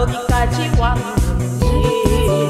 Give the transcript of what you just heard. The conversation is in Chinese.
到底该去往哪里？